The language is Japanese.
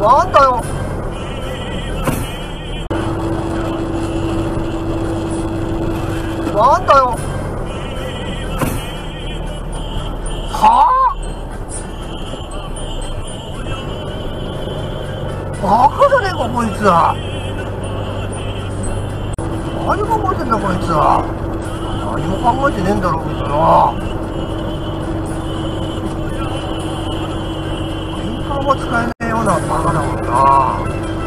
なんだよなんだよはあ？バカじゃねえかこいつ。は何考えてんだこいつは。何も考えてねえんだろこいつな。も使えねえようなバカだもんな